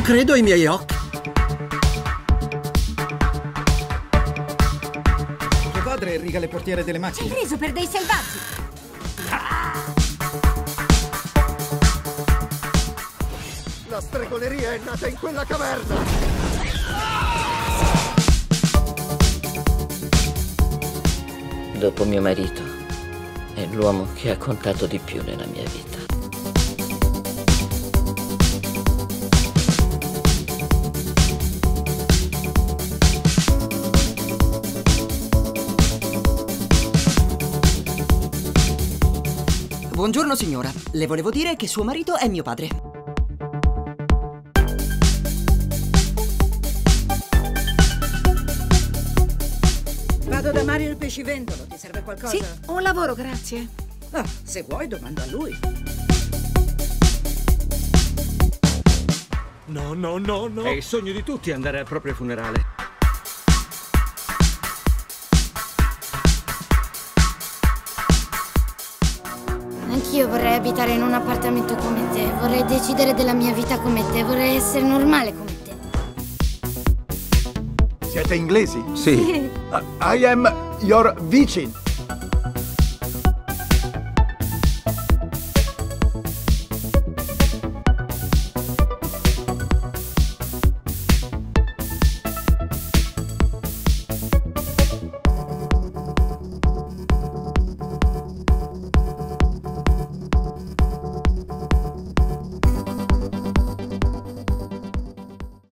credo ai miei occhi. Tuo padre riga le portiere delle Ci hai macchine. preso per dei selvaggi! La stregoneria è nata in quella caverna! Dopo mio marito, è l'uomo che ha contato di più nella mia vita. Buongiorno signora, le volevo dire che suo marito è mio padre. Vado da Mario il pescivendolo, ti serve qualcosa? Sì, un lavoro, grazie. Ah, se vuoi domando a lui. No, no, no, no. È il sogno di tutti andare al proprio funerale. Anch'io vorrei abitare in un appartamento come te, vorrei decidere della mia vita come te, vorrei essere normale come te. Siete inglesi? Sì. I am your vicin.